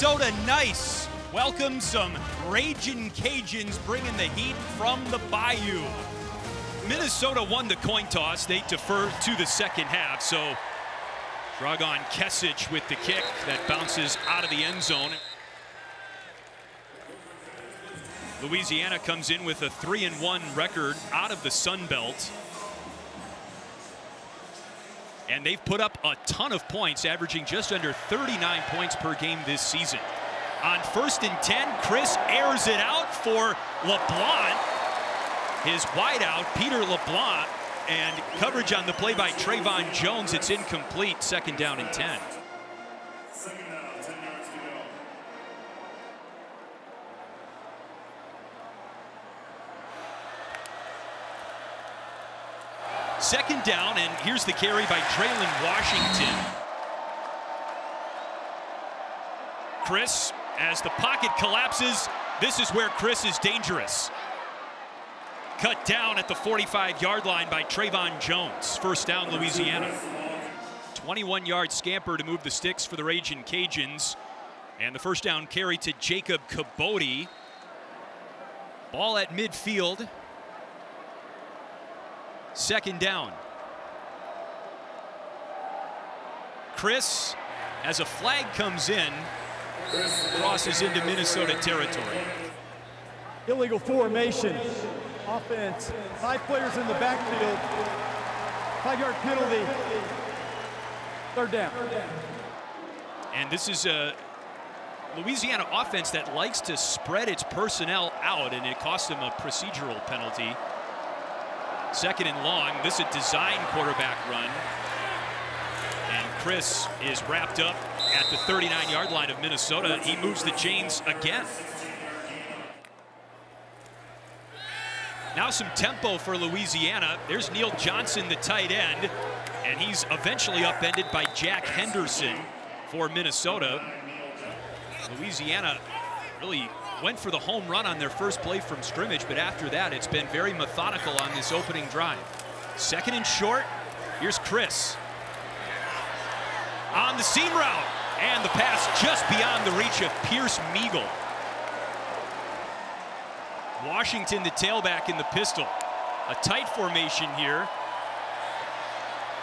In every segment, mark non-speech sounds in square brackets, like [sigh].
Minnesota nice. Welcome some Raging Cajuns bringing the heat from the Bayou. Minnesota won the coin toss. They defer to the second half. So Dragan Kesich with the kick that bounces out of the end zone. Louisiana comes in with a 3 and 1 record out of the Sun Belt. And they've put up a ton of points, averaging just under 39 points per game this season. On first and 10, Chris airs it out for LeBlanc. His wideout, Peter LeBlanc, and coverage on the play by Trayvon Jones. It's incomplete, second down and 10. Second down, and here's the carry by Traylon Washington. Chris, as the pocket collapses, this is where Chris is dangerous. Cut down at the 45-yard line by Trayvon Jones. First down, Louisiana. 21-yard scamper to move the sticks for the Raging Cajuns. And the first down carry to Jacob Kibodi. Ball at midfield. Second down. Chris, as a flag comes in, crosses into Minnesota territory. Illegal formation. Offense. Five players in the backfield. Five-yard penalty. Third down. And this is a Louisiana offense that likes to spread its personnel out, and it cost them a procedural penalty. Second and long. This is a design quarterback run. And Chris is wrapped up at the 39-yard line of Minnesota. He moves the chains again. Now some tempo for Louisiana. There's Neal Johnson, the tight end, and he's eventually upended by Jack Henderson for Minnesota. Louisiana really went for the home run on their first play from scrimmage, but after that, it's been very methodical on this opening drive. Second and short, here's Chris. On the seam route, and the pass just beyond the reach of Pierce Meagle. Washington, the tailback in the pistol. A tight formation here.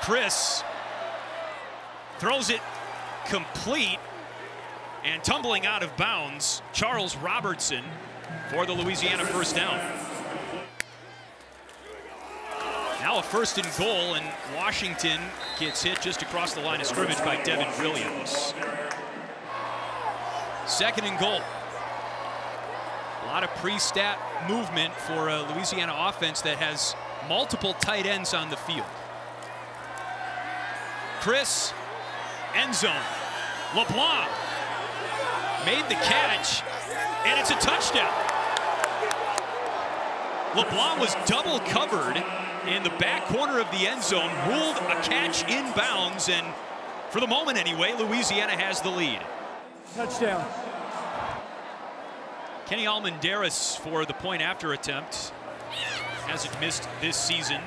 Chris throws it complete and tumbling out of bounds, Charles Robertson for the Louisiana first down. Now a first and goal, and Washington gets hit just across the line of scrimmage by Devin Williams. Second and goal. A lot of pre-snap movement for a Louisiana offense that has multiple tight ends on the field. Chris, end zone. LeBlanc made the catch, and it's a touchdown. LeBlanc was double covered in the back corner of the end zone, ruled a catch inbounds, and for the moment anyway, Louisiana has the lead. Touchdown. Kenny Almendares for the point after attempt. Hasn't missed this season.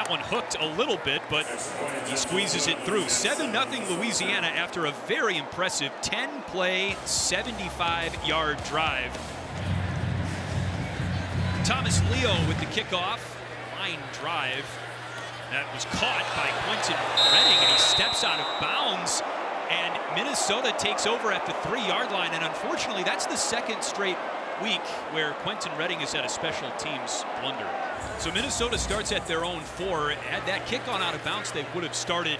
That one hooked a little bit, but he squeezes it through. 7-0 Louisiana after a very impressive 10-play, 75-yard drive. Thomas Leo with the kickoff. Line drive. That was caught by Quentin Redding, and he steps out of bounds. And Minnesota takes over at the three-yard line, and unfortunately, that's the second straight week where Quentin Redding has had a special teams blunder. So Minnesota starts at their own four. Had that kick on out of bounds, they would have started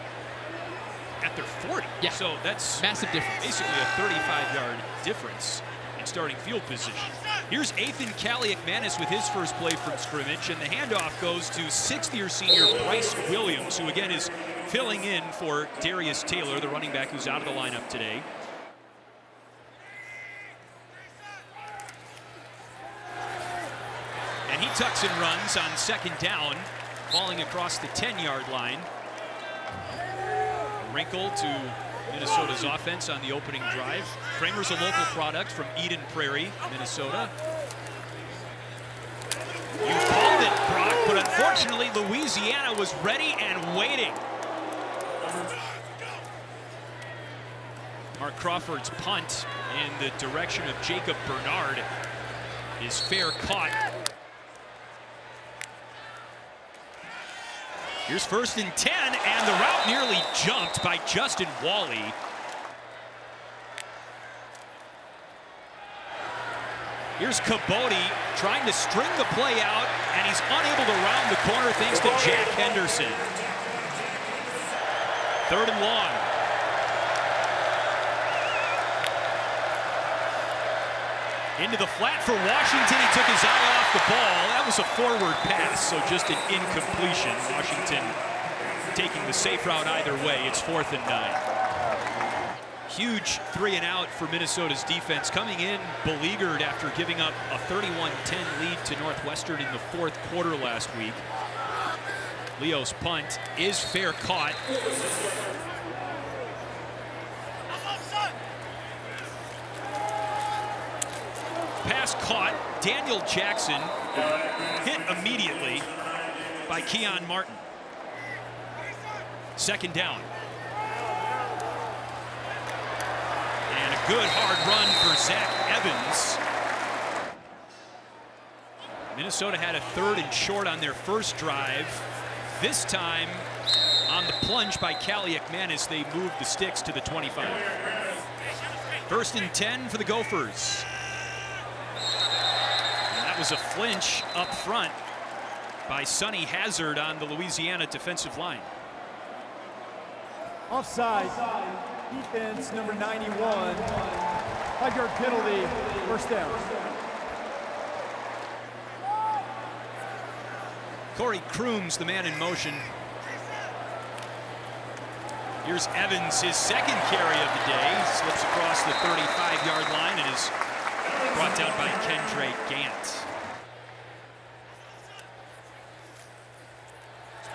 at their 40. Yeah. So that's massive difference. Basically a 35-yard difference in starting field position. Here's Athan Kaliakmanis with his first play from scrimmage, and the handoff goes to sixth-year senior Bryce Williams, who again is filling in for Darius Taylor, the running back who's out of the lineup today. Tucks and runs on second down, falling across the 10-yard line. A wrinkle to Minnesota's offense on the opening drive. Kramer's a local product from Eden Prairie, Minnesota. You called it, Brock, but unfortunately Louisiana was ready and waiting. Mark Crawford's punt in the direction of Jacob Bernard is fair caught. Here's first and 10, and the route nearly jumped by Justin Walley. Here's Kibodi trying to string the play out, and he's unable to round the corner thanks to Jack Henderson. Third and long. Into the flat for Washington. He took his eye off the ball. That was a forward pass, so just an incompletion. Washington taking the safe route either way. It's fourth and nine. Huge three and out for Minnesota's defense, coming in beleaguered after giving up a 31-10 lead to Northwestern in the fourth quarter last week. Leo's punt is fair caught. Pass caught. Daniel Jackson hit immediately by Keon Martin. Second down. And a good hard run for Zach Evans. Minnesota had a third and short on their first drive. This time on the plunge by Kaliakmanis, they moved the sticks to the 25. First and 10 for the Gophers. Was a flinch up front by Sonny Hazard on the Louisiana defensive line. Offside. Defense number 91. Five-yard penalty. First down. Corey Crooms, the man in motion. Here's Evans, his second carry of the day. Slips across the 35-yard line and is brought down by Kendre Gant.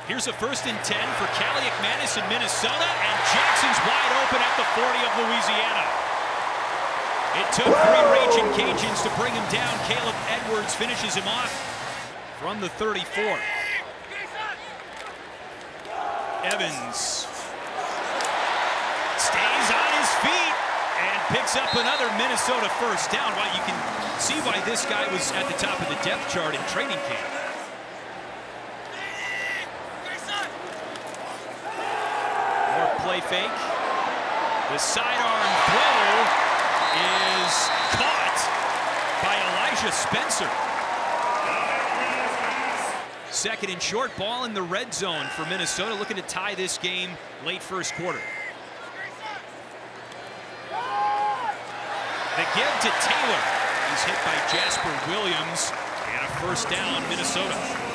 Here's a first and 10 for Kaliakmanis in Minnesota, and Jackson's wide open at the 40 of Louisiana. It took three Raging Cajuns to bring him down. Caleb Edwards finishes him off from the 34. Evans stays on his feet and picks up another Minnesota first down. Well, you can see why this guy was at the top of the depth chart in training camp. More play fake. The sidearm throw is caught by Elijah Spencer. Second and short ball in the red zone for Minnesota, looking to tie this game late first quarter. The give to Taylor. He's hit by Jasper Williams, and a first down, Minnesota.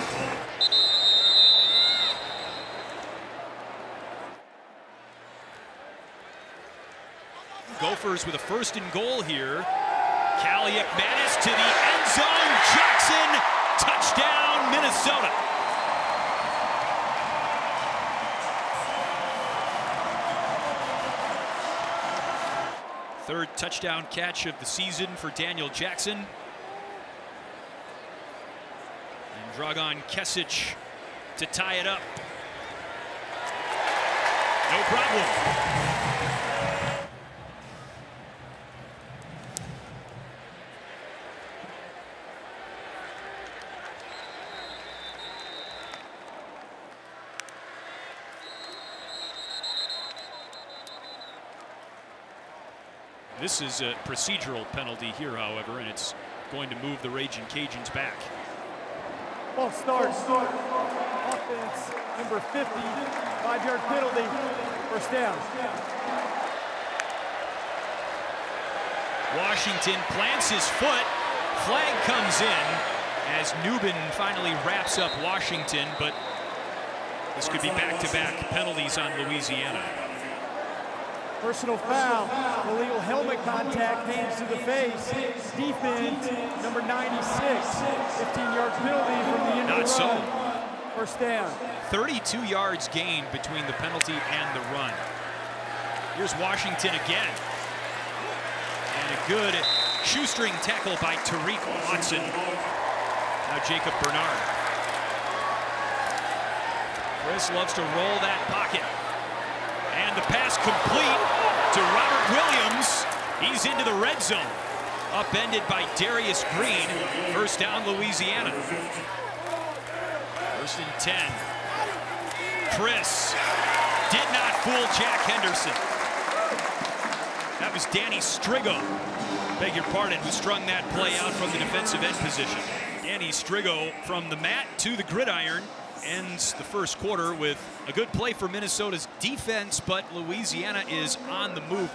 With a first and goal here. Kaliakmanis to the end zone. Jackson, touchdown, Minnesota. Third touchdown catch of the season for Daniel Jackson. And Dragan Kesich to tie it up. No problem. This is a procedural penalty here, however, and it's going to move the Raging Cajuns back. Ball start. Offense number 50. Five-yard penalty. First down. Washington plants his foot. Flag comes in as Nubin finally wraps up Washington, but this could be back-to-back -back penalties on Louisiana. Personal foul, illegal helmet contact, hands to the face. Defense, number 96, 15-yard penalty from the end Not of the so. run. First down. 32 yards gained between the penalty and the run. Here's Washington again. And a good shoestring tackle by Tariq Watson. Now Jacob Bernard. Chris loves to roll that pocket. And the pass complete to Robert Williams. He's into the red zone. Upended by Darius Green. First down, Louisiana. First and 10. Chris did not fool Jack Henderson. That was Danny Striggow, beg your pardon, who strung that play out from the defensive end position. Danny Striggow from the mat to the gridiron ends the first quarter with a good play for Minnesota's defense, but Louisiana is on the move.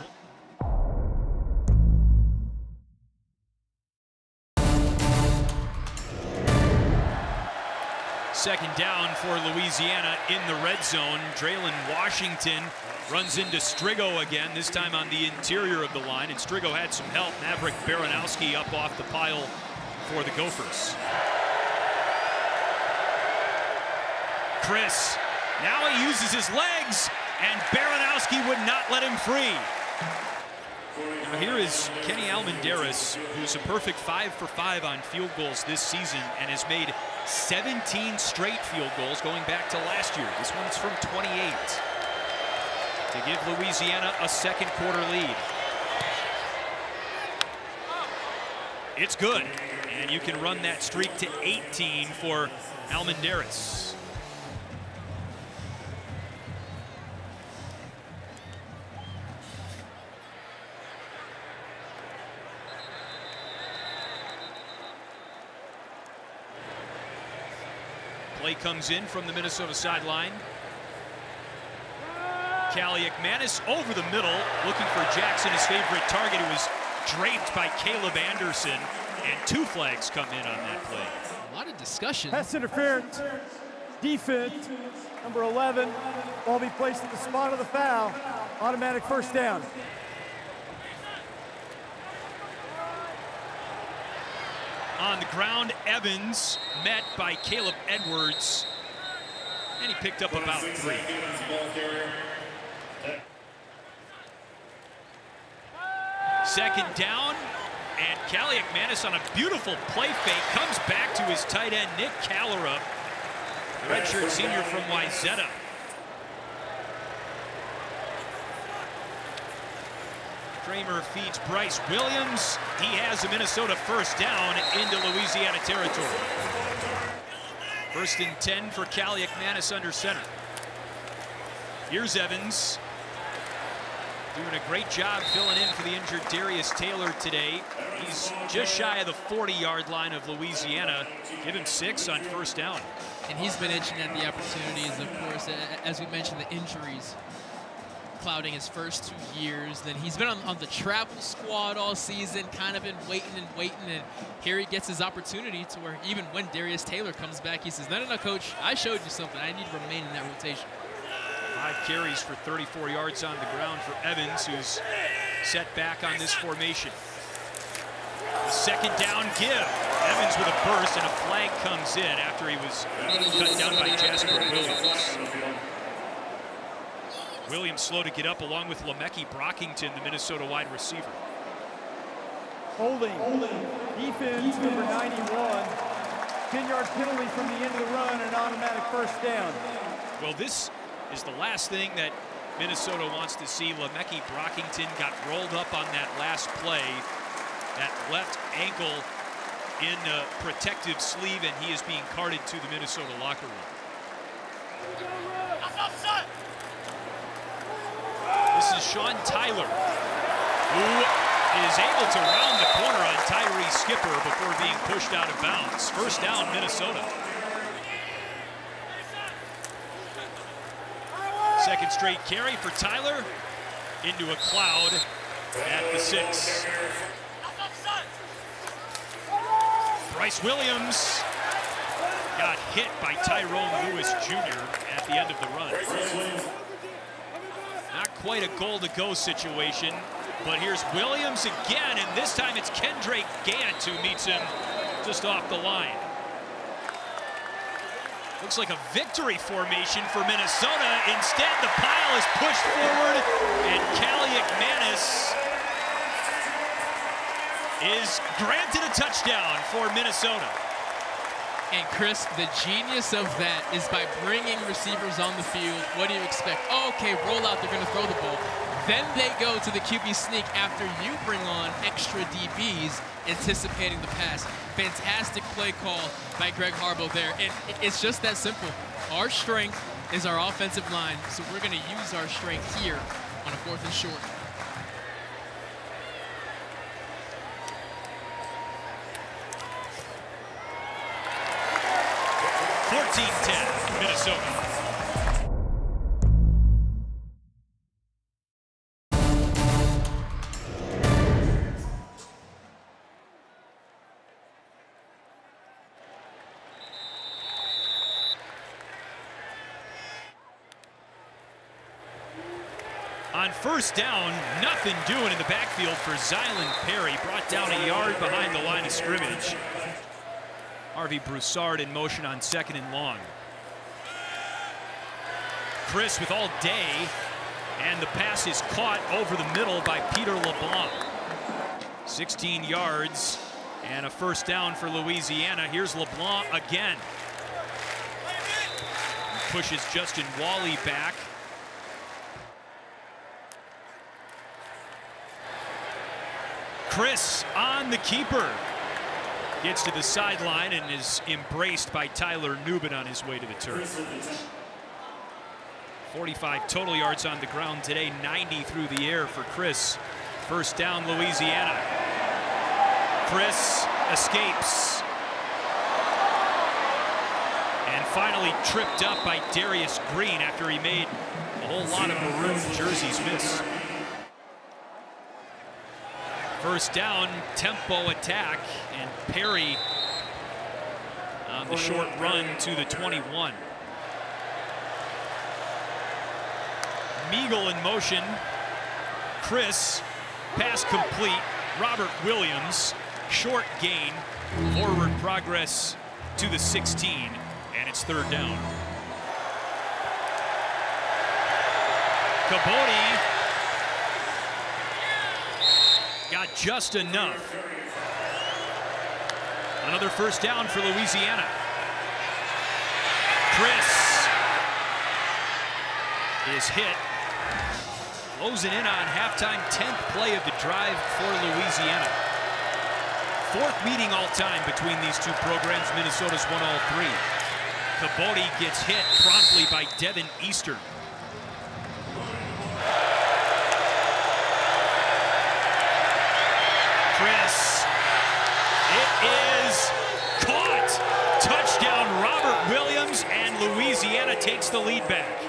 Second down for Louisiana in the red zone. Draylen Washington runs into Striggow again, this time on the interior of the line, and Striggow had some help. Maverick Baranowski up off the pile for the Gophers. Chris, now he uses his legs, and Baranowski would not let him free. Now here is Kenny Almendares, who's a perfect five for five on field goals this season and has made 17 straight field goals going back to last year. This one's from 28 to give Louisiana a second quarter lead. It's good, and you can run that streak to 18 for Almendares. Play comes in from the Minnesota sideline. Kaliakmanis over the middle, looking for Jackson, his favorite target, who was draped by Caleb Anderson, and two flags come in on that play. A lot of discussion. Pass interference, defense, number 11, ball be placed at the spot of the foul, automatic first down. On the ground, Evans met by Caleb Edwards, and he picked up about three. Second down, and Kaliakmanis on a beautiful play fake comes back to his tight end, Nick Kallerup, redshirt senior from Wayzata. Kramer feeds Bryce Williams. He has a Minnesota first down into Louisiana territory. First and 10 for Kaliakmanis under center. Here's Evans. Doing a great job filling in for the injured Darius Taylor today. He's just shy of the 40-yard line of Louisiana. Give him six on first down. And he's been itching at the opportunities, of course, as we mentioned, the injuries clouding his first two years. Then he's been on, on, the travel squad all season, kind of been waiting and waiting. And here he gets his opportunity to where even when Darius Taylor comes back, he says, no, no, no, coach, I showed you something. I need to remain in that rotation. Five carries for 34 yards on the ground for Evans, who's set back on this formation. Second down give. Evans with a burst, and a flag comes in after he was cut down by Jasper Williams. Williams slow to get up along with Le'Meke Brockington, the Minnesota wide receiver. Holding. Holding. Defense, number 91. 10-yard penalty from the end of the run, an automatic first down. Well, this is the last thing that Minnesota wants to see. Le'Meke Brockington got rolled up on that last play. That left ankle in a protective sleeve, and he is being carted to the Minnesota locker room. This is Sean Tyler, who is able to round the corner on Tyree Skipper before being pushed out of bounds. First down, Minnesota. Second straight carry for Tyler into a cloud at the six. Bryce Williams got hit by Tyrone Lewis Jr. at the end of the run. Quite a goal-to-go situation, but here's Williams again, and this time it's Kendrick Gant who meets him just off the line. Looks like a victory formation for Minnesota. Instead, the pile is pushed forward, and Kaliakmanis is granted a touchdown for Minnesota. And Chris, the genius of that is by bringing receivers on the field, what do you expect? Oh, okay, roll out, they're gonna throw the ball. Then they go to the QB sneak after you bring on extra DBs anticipating the pass. Fantastic play call by Greg Harbaugh there. And it's just that simple. Our strength is our offensive line, so we're going to use our strength here on a fourth and short. 14-10, Minnesota. On first down, nothing doing in the backfield for Zylan Perry. Brought down a yard behind the line of scrimmage. Harvey Broussard in motion on second and long. Chris with all day, and the pass is caught over the middle by Peter LeBlanc. 16 yards and a first down for Louisiana. Here's LeBlanc again. Pushes Justin Walley back. Chris on the keeper. Gets to the sideline and is embraced by Tyler Nubin on his way to the turf. 45 total yards on the ground today, 90 through the air for Chris. First down, Louisiana. Chris escapes. And finally tripped up by Darius Green after he made a whole lot of maroon jerseys miss. First down, tempo attack, and Perry on the short run to the 21. Meagle in motion. Chris, pass complete. Robert Williams, short gain. Forward progress to the 16, and it's third down. Kibodi got just enough. Another first down for Louisiana. Chris is hit. Closing in on halftime, 10th play of the drive for Louisiana. Fourth meeting all time between these two programs. Minnesota's won all three. Kibodi gets hit promptly by Devin Eastern. Louisiana takes the lead back.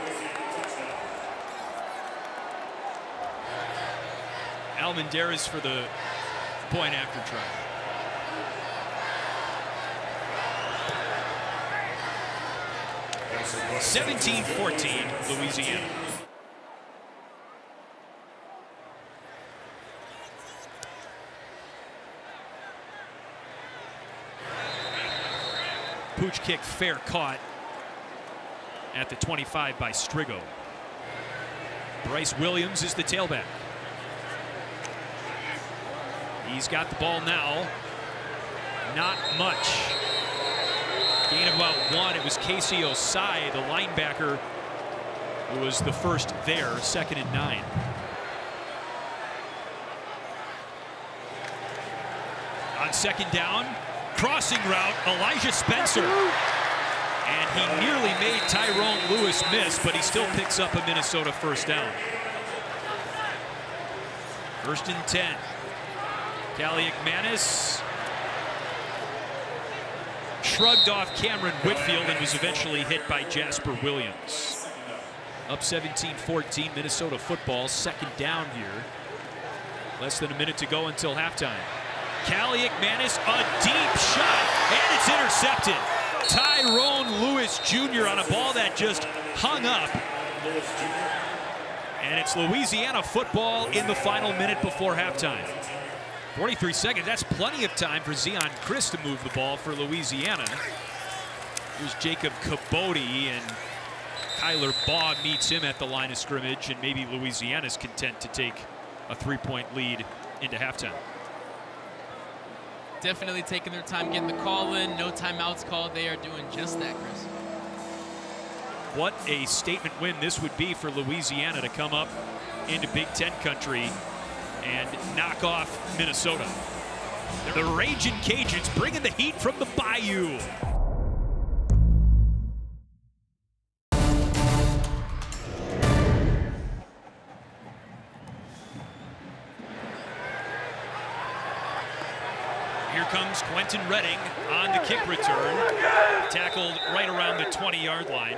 Almendares for the point after try. Seventeen fourteen, Louisiana. Pooch kick fair caught at the 25 by Striggow. Bryce Williams is the tailback. He's got the ball now. Not much. Gain of about one. It was Casey Osai, the linebacker, who was the first there, second and nine. On second down, crossing route, Elijah Spencer. And he nearly made Tyrone Lewis miss, but he still picks up a Minnesota first down. First and 10. Kaliakmanis shrugged off Cameron Whitfield and was eventually hit by Jasper Williams. Up 17-14, Minnesota football, second down here. Less than a minute to go until halftime. Kaliakmanis, a deep shot, and it's intercepted. Tyrone Lewis Jr. on a ball that just hung up. And it's Louisiana football in the final minute before halftime. 43 seconds, that's plenty of time for Zeon Chriss to move the ball for Louisiana. Here's Jacob Kibodi, and Kyler Baugh meets him at the line of scrimmage, and maybe Louisiana's content to take a three-point lead into halftime. Definitely taking their time getting the call in. No timeouts called. They are doing just that, Chris. what a statement win this would be for Louisiana to come up into Big Ten country and knock off Minnesota. The Raging Cajuns bringing the heat from the Bayou. Quentin Redding on the kick return. Tackled right around the 20-yard line.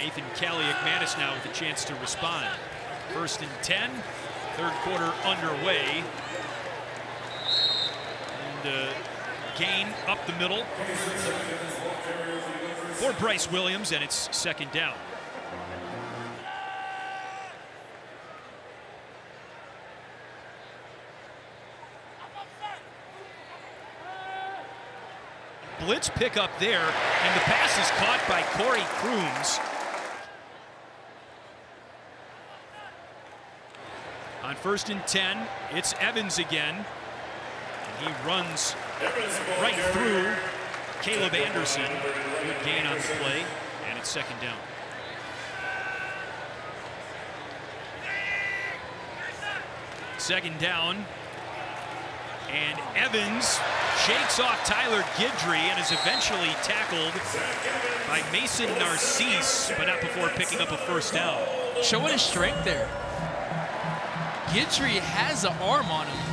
Nathan Kaliakmanis now with a chance to respond. First and 10, third quarter underway. And uh, gain up the middle for Bryce Williams, and it's second down. Blitz pickup there, and the pass is caught by Corey Crooms. On first and 10, it's Evans again. And he runs right through Caleb Anderson. Good gain on the play, and it's second down. Second down, and Evans shakes off Tyler Gidry and is eventually tackled by Mason Narcisse, but not before picking up a first down. Showing his strength there. Gidry has an arm on him.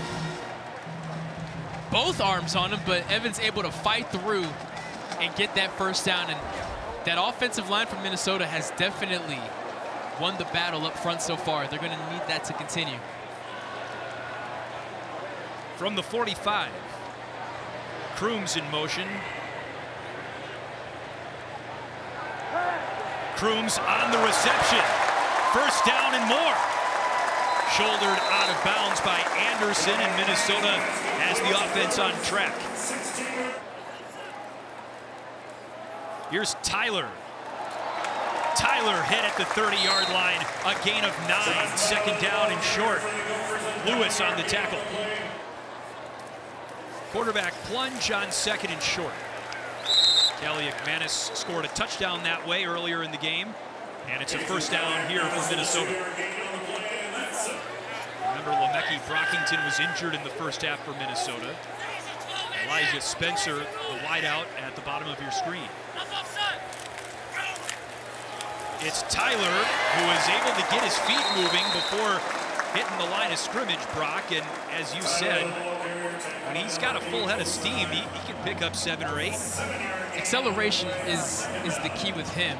Both arms on him, but Evans able to fight through and get that first down. And that offensive line from Minnesota has definitely won the battle up front so far. They're going to need that to continue. From the 45, Crooms in motion. Crooms on the reception. First down and more. Shouldered out of bounds by Anderson, and Minnesota has the offense on track. Here's Tyler. Tyler hit at the 30-yard line. A gain of nine. Second down and short. Lewis on the tackle. Quarterback plunge on second and short. Kaliakmanis scored a touchdown that way earlier in the game, and it's a first down here for Minnesota. Remember, Le'Meke Brockington was injured in the first half for Minnesota. Elijah Spencer, the wideout at the bottom of your screen. It's Tyler who is able to get his feet moving before hitting the line of scrimmage, Brock. And as you said, when he's got a full head of steam, he, he can pick up seven or eight. Acceleration is, is the key with him.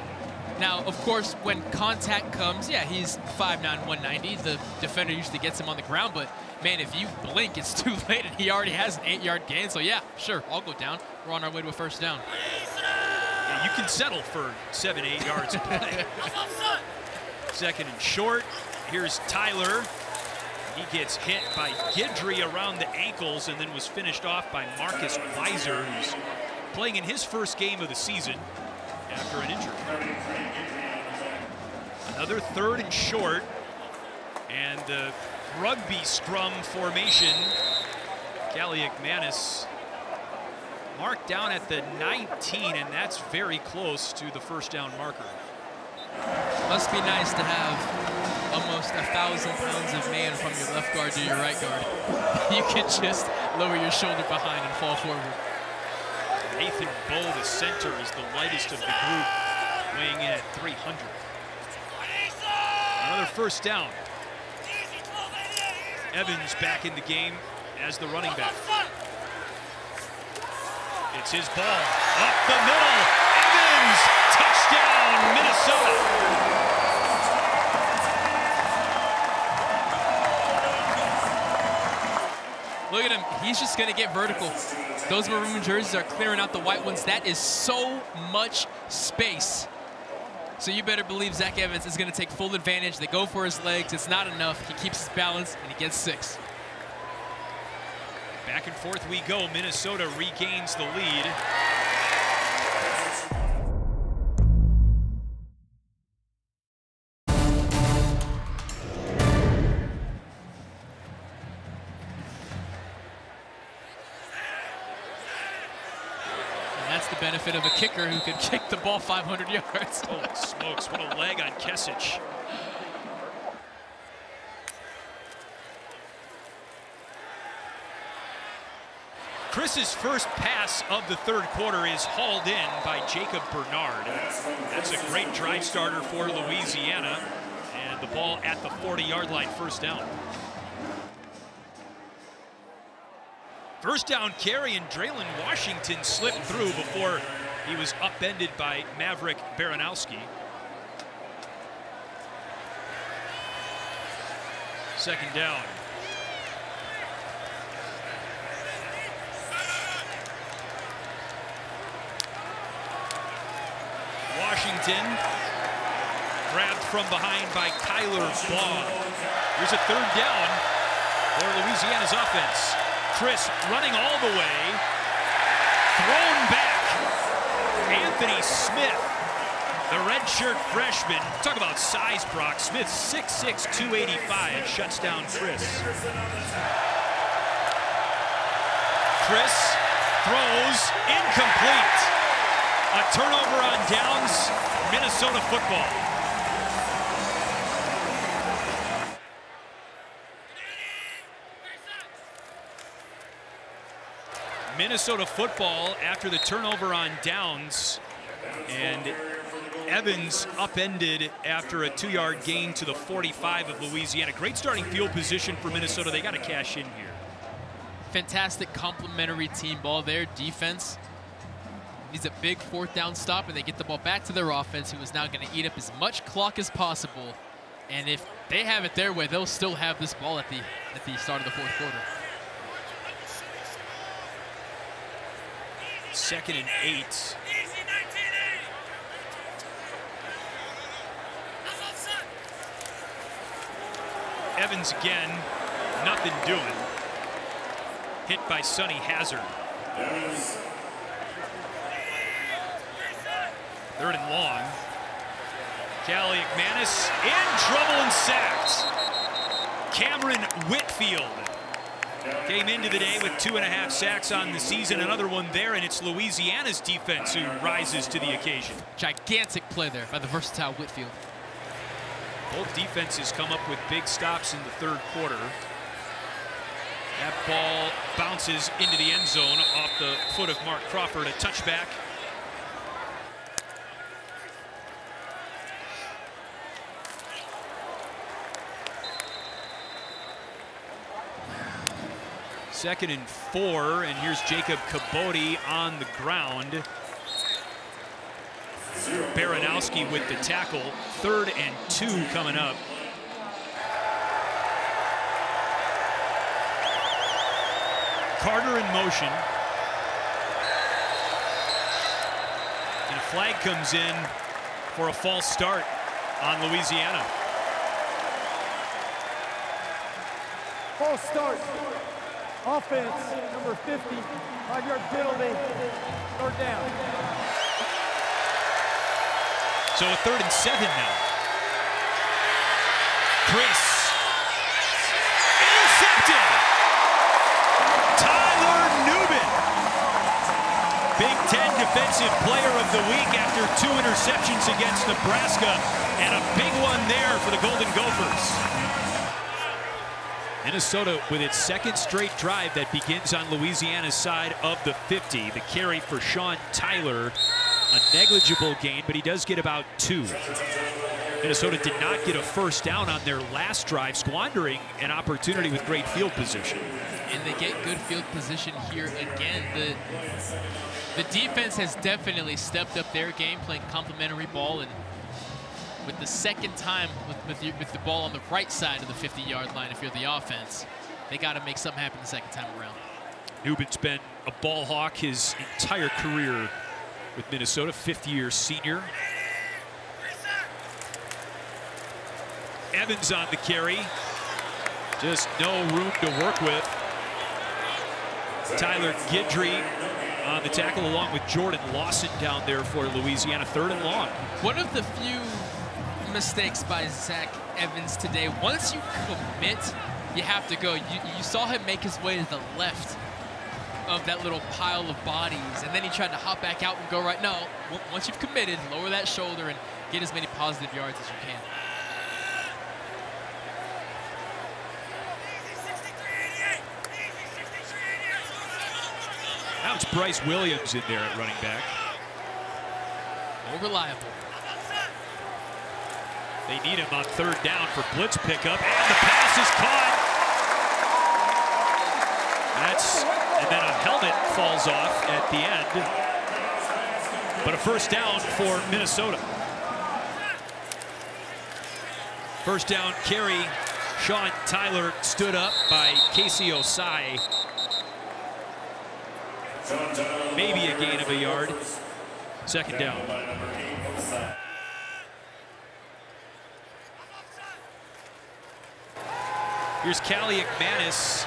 Now, of course, when contact comes, yeah, he's 5'9", 190. The defender usually gets him on the ground, but man, if you blink, it's [laughs] too late, and he already has an eight-yard gain. So yeah, sure, I'll go down. We're on our way to a first down. Yeah, you can settle for seven, eight yards of play. [laughs] Second and short. Here's Tyler. He gets hit by Gidry around the ankles and then was finished off by Marcus Weiser, who's playing in his first game of the season after an injury. Another third and short. And the rugby scrum formation. Kaliakmanis marked down at the 19, and that's very close to the first down marker. Must be nice to have almost a thousand pounds of man from your left guard to your right guard. [laughs] You can just lower your shoulder behind and fall forward. Nathan Boe, the center, is the lightest of the group, weighing in at 300. Another first down. Evans back in the game as the running back. It's his ball up the middle. Evans, touchdown, Minnesota. Look at him. He's just going to get vertical. Those maroon jerseys are clearing out the white ones. That is so much space. So you better believe Zach Evans is going to take full advantage. They go for his legs. It's not enough. He keeps his balance, and he gets six. Back and forth we go. Minnesota regains the lead. Kick the ball 500 yards. [laughs] Holy smokes, what a leg on Kesich. Chris's first pass of the third quarter is hauled in by Jacob Bernard. That's a great drive starter for Louisiana. And the ball at the 40-yard line, first down. First down carry, and Draylen Washington slipped through before he was upended by Maverick Baranowski. Second down. Washington grabbed from behind by Kyler Baugh. Here's a third down for Louisiana's offense. Chris running all the way, thrown back. Anthony Smith, the redshirt freshman. Talk about size, Brock. Smith, 6'6", 285, shuts down Chris. Chris throws incomplete. A turnover on downs, Minnesota football. Minnesota football after the turnover on downs. And Evans upended after a two-yard gain to the 45 of Louisiana. Great starting field position for Minnesota. They got to cash in here. Fantastic complementary team ball there. Defense needs a big fourth down stop, and they get the ball back to their offense, who is now going to eat up as much clock as possible. And if they have it their way, they'll still have this ball at the at the start of the fourth quarter. Second and eight. Evans again, nothing doing. Hit by Sonny Hazard. Third and long. Kaliakmanis in trouble and sacked. Cameron Whitfield came into the day with two and a half sacks on the season. Another one there, and it's Louisiana's defense who rises to the occasion. Gigantic play there by the versatile Whitfield. Both defenses come up with big stops in the third quarter. That ball bounces into the end zone off the foot of Mark Crawford, a touchback. Second and four, and here's Jacob Kibodi on the ground. Baranowski with the tackle. Third and two coming up. Carter in motion. And a flag comes in for a false start on Louisiana. False start. Offense, number 50, five-yard penalty, third down. So a third and seven now. Chris. Intercepted. Tyler Nubin. Big Ten Defensive Player of the Week after two interceptions against Nebraska. And a big one there for the Golden Gophers. Minnesota with its second straight drive that begins on Louisiana's side of the 50. The carry for Sean Tyler. A negligible gain, but he does get about two. Minnesota did not get a first down on their last drive, squandering an opportunity with great field position. And they get good field position here again. The, the defense has definitely stepped up their game, playing complementary ball, and with the second time with, with, the, with the ball on the right side of the 50-yard line if you're the offense, they got to make something happen the second time around. Nubin's been a ball hawk his entire career with Minnesota, fifth-year senior. Evans on the carry. Just no room to work with. Tyler Gidry on the tackle along with Jordan Lawson down there for Louisiana, third and long. One of the few mistakes by Zach Evans today. Once you commit, you have to go. You, you saw him make his way to the left of that little pile of bodies, and then he tried to hop back out and go right. No, once you've committed, lower that shoulder and get as many positive yards as you can. Now it's Bryce Williams in there at running back. More reliable. They need him on third down for blitz pickup, and the pass is caught. That's, and then a helmet falls off at the end. But a first down for Minnesota. First down carry. Sean Tyler stood up by Casey Osai. Maybe a gain of a yard. Second down. Here's Kaliakmanis.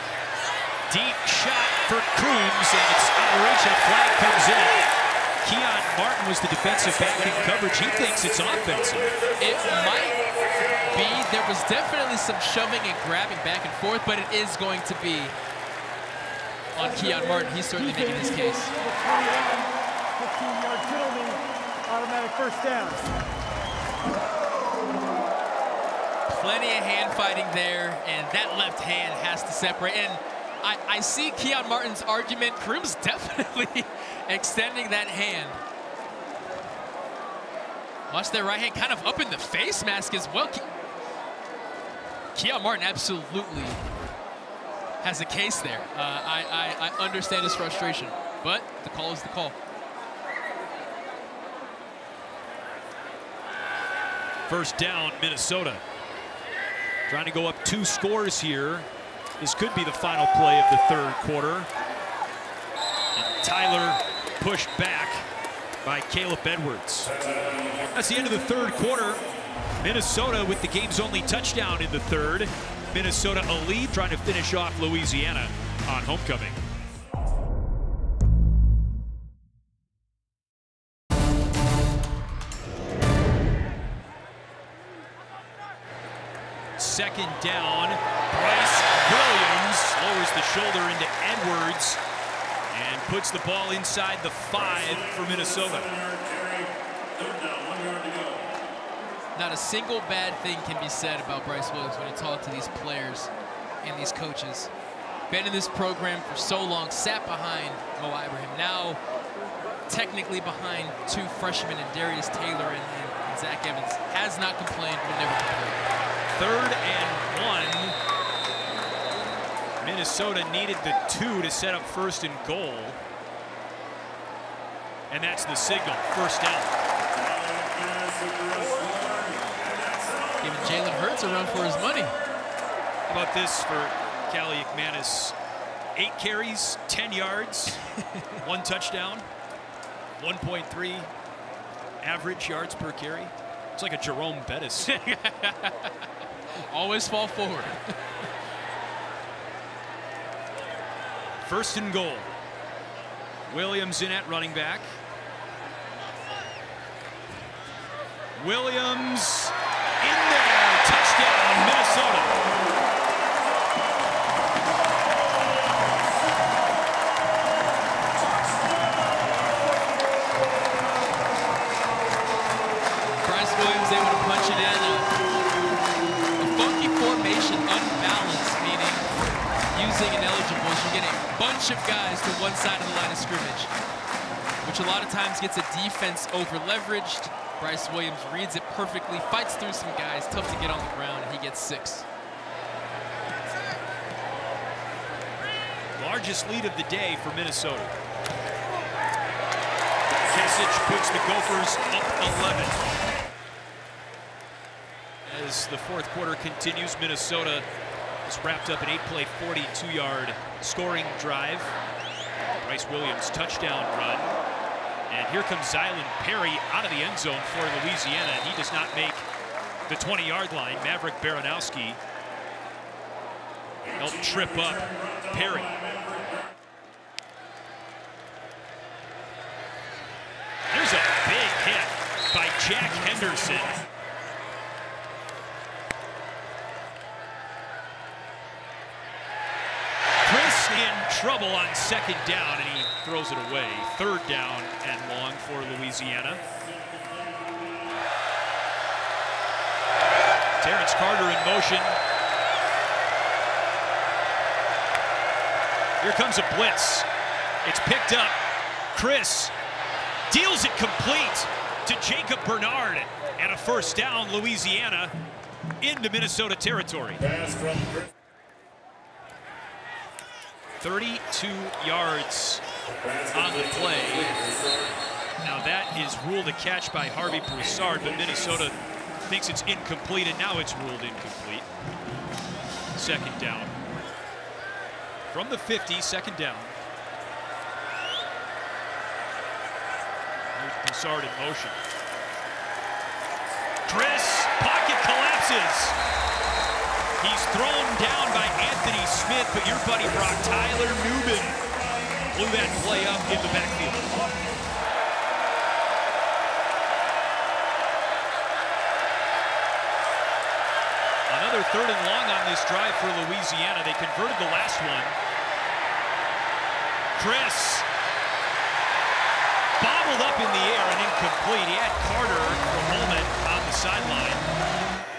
Deep shot for Crooms, and it's out of reach. A flag comes in. Keon Martin was the defensive back in coverage. He thinks it's offensive. It might be. There was definitely some shoving and grabbing back and forth, but it is going to be on Keon Martin. He's certainly making his case. 15-yard penalty, automatic first down. Plenty of hand fighting there, and that left hand has to separate. And I, I see Keon Martin's argument. Crooms [laughs] definitely extending that hand. Watch that right hand kind of up in the face mask as well. Ke Keon Martin absolutely has a case there. Uh, I, I, I understand his frustration, but the call is the call. First down, Minnesota. Trying to go up two scores here. This could be the final play of the third quarter. And Tyler pushed back by Caleb Edwards. That's the end of the third quarter. Minnesota with the game's only touchdown in the third. Minnesota a lead, trying to finish off Louisiana on homecoming. Second down, Bryce Williams lowers the shoulder into Edwards and puts the ball inside the five for Minnesota. Not a single bad thing can be said about Bryce Williams when you talk to these players and these coaches. Been in this program for so long, sat behind Mo Ibrahim, now technically behind two freshmen in Darius Taylor and, and Zach Evans. Has not complained, will never complain. Third and one. Minnesota needed the two to set up first and goal. And that's the signal, first down. Giving Jalen Hurts a run for his money. How about this for Kaliakmanis? Eight carries, 10 yards, [laughs] one touchdown, 1.3 average yards per carry. It's like a Jerome Bettis. [laughs] Always fall forward. [laughs] First and goal. Williams in at running back. Williams of guys to one side of the line of scrimmage, which a lot of times gets a defense over leveraged. Bryce Williams reads it perfectly, fights through some guys, tough to get on the ground, and he gets six. Largest lead of the day for Minnesota. Kesich puts the Gophers up 11. As the fourth quarter continues, Minnesota has wrapped up an eight-play, 42-yard scoring drive. Bryce Williams touchdown run. And here comes Zylan Perry out of the end zone for Louisiana. He does not make the 20-yard line. Maverick Baranowski helped trip up Perry. There's a big hit by Jack Henderson. Chriss in trouble on second down, and he throws it away. Third down and long for Louisiana. Terrence Carter in motion. Here comes a blitz. It's picked up. Chriss deals it complete to Jacob Bernard. And a first down, Louisiana into Minnesota territory. 32 yards on the play. Now that is ruled a catch by Harvey Broussard, but Minnesota thinks it's incomplete, and now it's ruled incomplete. Second down. From the 50, second down. Broussard in motion. Chriss, pocket collapses. He's thrown down by Anthony Smith, but your buddy Brock Tyler Nubin blew that play up in the backfield. Another third and long on this drive for Louisiana. They converted the last one. Chriss bobbled up in the air and incomplete. He had Carter from Holman on the sideline.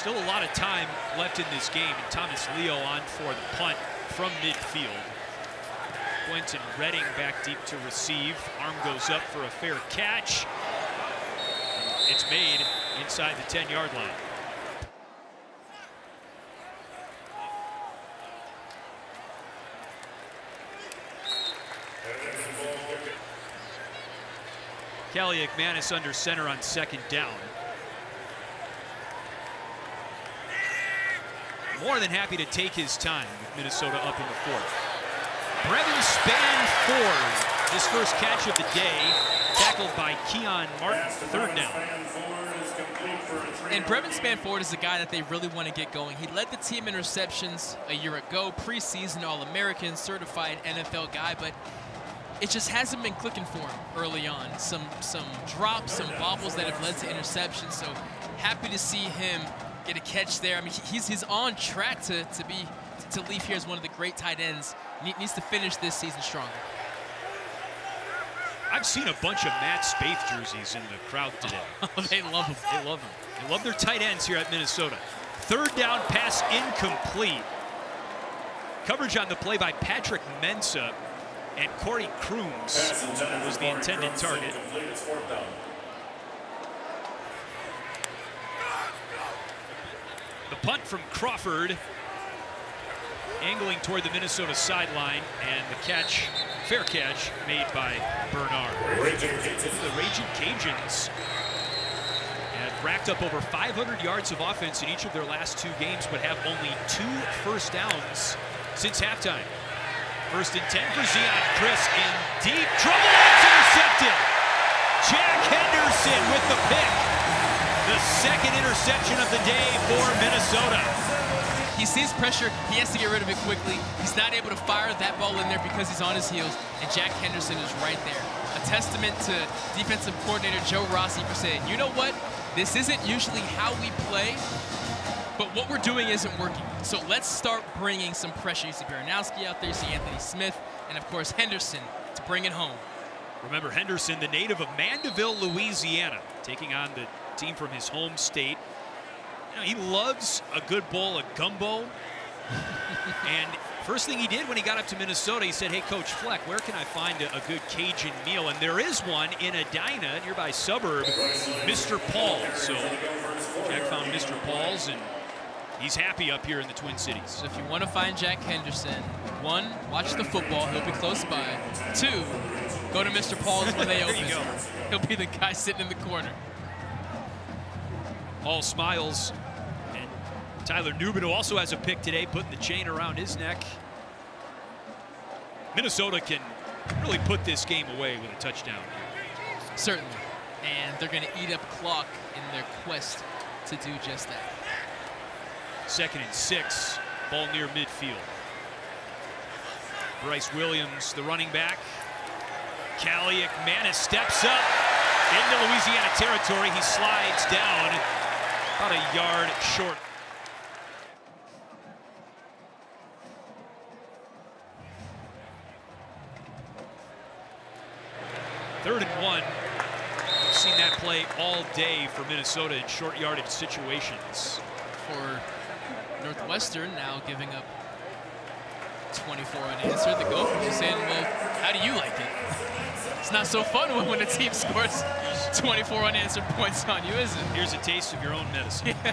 Still a lot of time left in this game, and Thomas Leo on for the punt from midfield. Quentin Redding back deep to receive. Arm goes up for a fair catch. It's made inside the 10-yard line. Kaliakmanis under center on second down. More than happy to take his time with Minnesota up in the fourth. Brevin Span Ford, his first catch of the day, tackled by Keon Martin, third down. And Brevyn Spann-Ford is a guy that they really want to get going. He led the team in receptions a year ago, preseason All-American, certified NFL guy, but it just hasn't been clicking for him early on. Some some drops, some bobbles that have led to interceptions. So happy to see him get a catch there. I mean, he's he's on track to to be to leave here as one of the great tight ends. He needs to finish this season strong. I've seen a bunch of Matt Spaeth jerseys in the crowd today. [laughs] Oh, they love them. They love them. They love their tight ends here at Minnesota. Third down pass incomplete. Coverage on the play by Patrick Mensa and Corey Crooms was the intended target. Punt from Crawford, angling toward the Minnesota sideline, and the catch, fair catch, made by Bernard. The Ragin' Cajuns have racked up over 500 yards of offense in each of their last two games, but have only two first downs since halftime. First and 10 for Zeon Chriss in deep trouble. It's intercepted. Jack Henderson with the pick. The second interception of the day for Minnesota. He sees pressure. He has to get rid of it quickly. He's not able to fire that ball in there because he's on his heels, and Jack Henderson is right there. A testament to defensive coordinator Joe Rossi for saying, you know what? This isn't usually how we play, but what we're doing isn't working. So let's start bringing some pressure. You see Baranowski out there, you see Anthony Smith, and of course Henderson to bring it home. Remember Henderson, the native of Mandeville, Louisiana, taking on the team from his home state. You know, he loves a good bowl of gumbo. [laughs] and first thing he did when he got up to Minnesota, he said, hey, Coach Fleck, where can I find a, a good Cajun meal? And there is one in Edina, nearby suburb, Mr. Paul's. So Jack found Mr. Paul's, and he's happy up here in the Twin Cities. So if you want to find Jack Henderson, one, watch the football. He'll be close by. Two, go to Mr. Paul's when they [laughs] open. He'll be the guy sitting in the corner. All smiles. And Tyler Nubin, who also has a pick today, putting the chain around his neck. Minnesota can really put this game away with a touchdown. Certainly. And they're going to eat up clock in their quest to do just that. Second and six, ball near midfield. Bryce Williams, the running back. Callie McManus steps up into Louisiana territory. He slides down about a yard short. Third and one. I've seen that play all day for Minnesota in short yarded situations. For Northwestern now giving up 24 unanswered. The Gophers are saying, well, how do you like it? It's not so fun when, [laughs] when a team scores [laughs] 24 unanswered points on you, is it? Here's a taste of your own medicine. [laughs]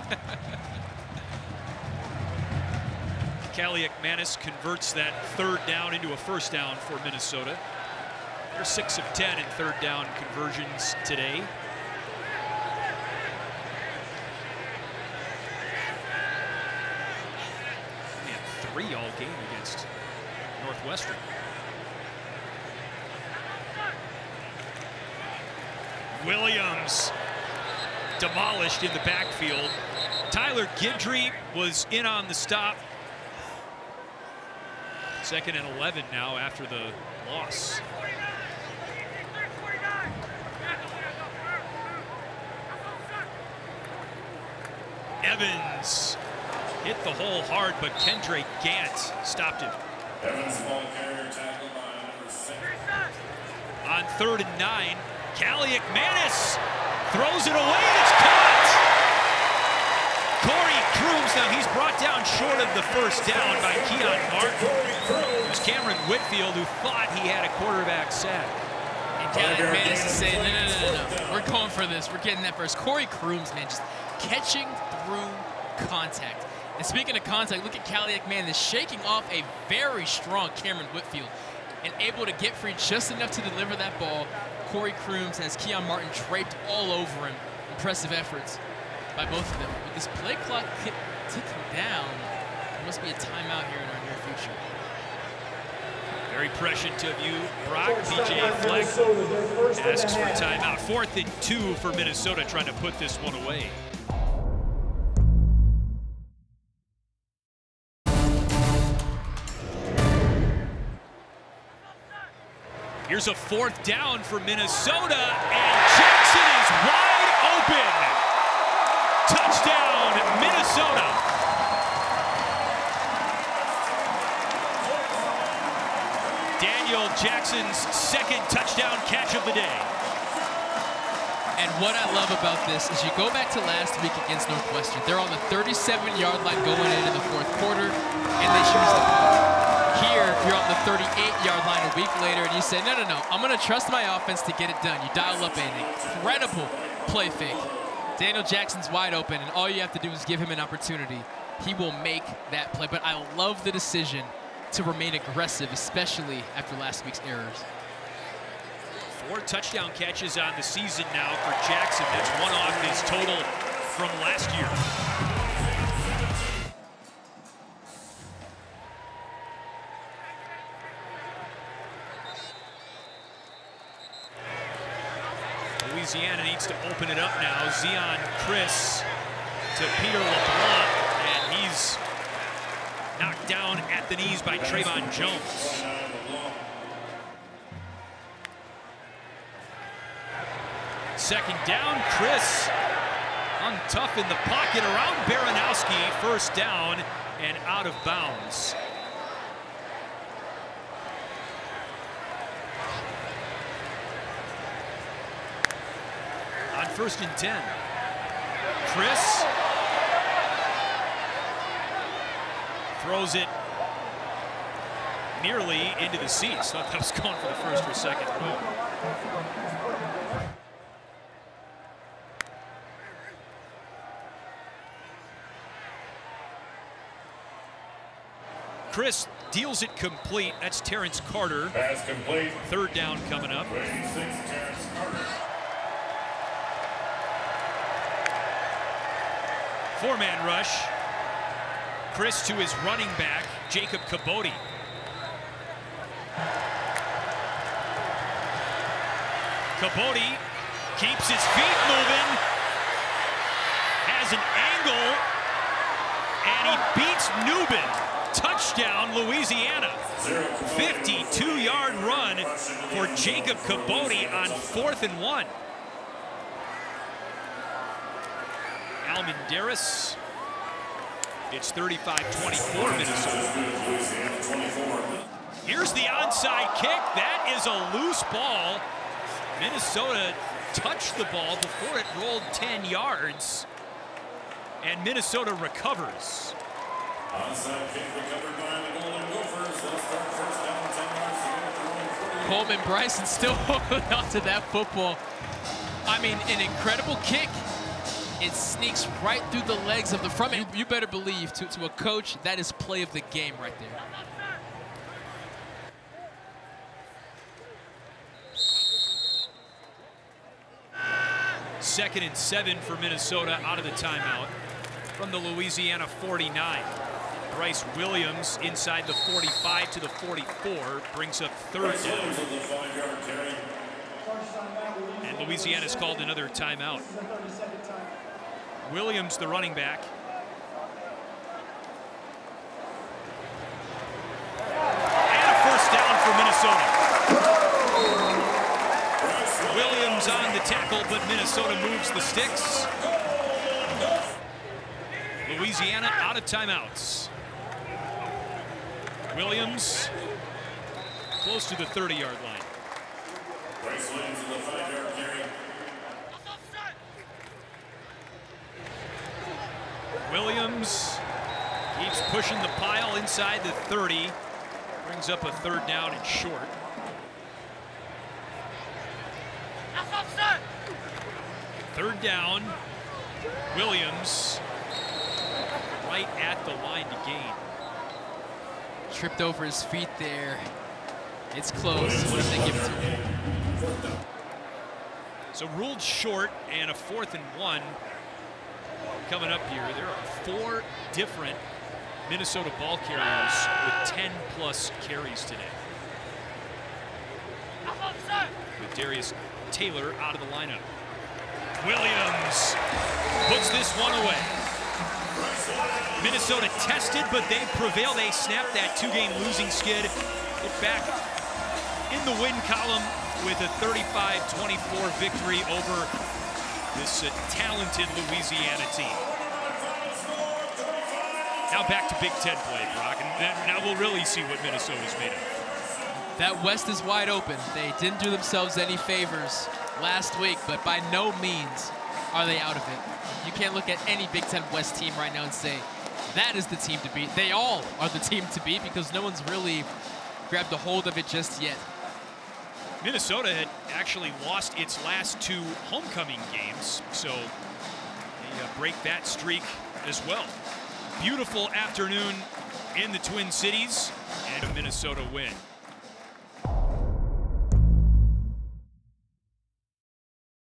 Kaliakmanis converts that third down into a first down for Minnesota. They're 6 of 10 in third down conversions today. And three all game against Northwestern. Williams demolished in the backfield. Tyler Guidry was in on the stop. Second and 11 now after the loss. Evans hit the hole hard, but Kendre Gant stopped him. Evans ball carrier tackled by number six. On third and nine, Kaliakmanis throws it away and it's caught. Corey Crooms, now he's brought down short of the first down by Keon Martin. It was Cameron Whitfield who thought he had a quarterback sack. And Kaliakmanis is saying, no, no, no, no, no. We're going for this. We're getting that first. Corey Crooms, man, just catching through contact. And speaking of contact, look at Kaliakmanis shaking off a very strong Cameron Whitfield and able to get free just enough to deliver that ball. Corey Crooms has Keon Martin draped all over him. Impressive efforts by both of them. With this play clock ticking down, there must be a timeout here in our near future. Very prescient of you, Brock. PJ Fleck asks for timeout. Fourth and two for Minnesota trying to put this one away. Here's a fourth down for Minnesota, and Jackson is wide open. Touchdown, Minnesota. Daniel Jackson's second touchdown catch of the day. And what I love about this is you go back to last week against Northwestern. They're on the 37-yard line going into the fourth quarter, and they choose the ball. Here, you're on the 38-yard line a week later, and you say, no, no, no, I'm going to trust my offense to get it done. You dial up an incredible play fake. Daniel Jackson's wide open, and all you have to do is give him an opportunity. He will make that play. But I love the decision to remain aggressive, especially after last week's errors. Four touchdown catches on the season now for Jackson. That's one off his total from last year. Louisiana needs to open it up now. Zeon Chriss to Peter LeBlanc, and he's knocked down at the knees by Trayvon Jones. Second down, Chriss hung tough in the pocket around Baranowski. First down and out of bounds. First and 10, Chriss throws it nearly into the seats. Thought that was going for the first or second. Chriss deals it complete. That's Terrence Carter. Pass complete. Third down coming up. 86, Terrence Carter. Four-man rush. Chriss to his running back, Jacob Kibodi. Kibodi keeps his feet moving, has an angle, and he beats Nubin. Touchdown, Louisiana. 52-yard run for Jacob Kibodi on fourth and one. Almendares. It's 35-24 Minnesota. Here's the onside kick. That is a loose ball. Minnesota touched the ball before it rolled 10 yards, and Minnesota recovers. Onside kick recovered by the Golden Gophers. First down, 10 yards to go for Owen Coleman Bryson still [laughs] holding on to that football. I mean, an incredible kick. It sneaks right through the legs of the front. You, you better believe, to, to a coach, that is play of the game right there. Second and seven for Minnesota out of the timeout from the Louisiana 49. Bryce Williams inside the 45 to the 44 brings up third down. And Louisiana's called another timeout. Williams, the running back. And a first down for Minnesota. Williams on the tackle, but Minnesota moves the sticks. Louisiana out of timeouts. Williams close to the 30-yard line. Bryce Williams with the five-yard carry. Williams keeps pushing the pile inside the 30. Brings up a third down and short. Third down. Williams right at the line to gain. Tripped over his feet there. It's close. What if they give it to him? So ruled short and a fourth and one coming up here. There are four different Minnesota ball carriers with 10 plus carries today. With Darius Taylor out of the lineup. Williams puts this one away. Minnesota tested, but they prevail. They snapped that two-game losing skid. Get back in the win column with a 35-24 victory over this uh, talented Louisiana team. Now back to Big Ten play, Brock, and now we'll really see what Minnesota's made of. That West is wide open. They didn't do themselves any favors last week, but by no means are they out of it. You can't look at any Big Ten West team right now and say, that is the team to beat. They all are the team to beat because no one's really grabbed a hold of it just yet. Minnesota had actually lost its last two homecoming games, so they uh, break that streak as well. Beautiful afternoon in the Twin Cities and a Minnesota win.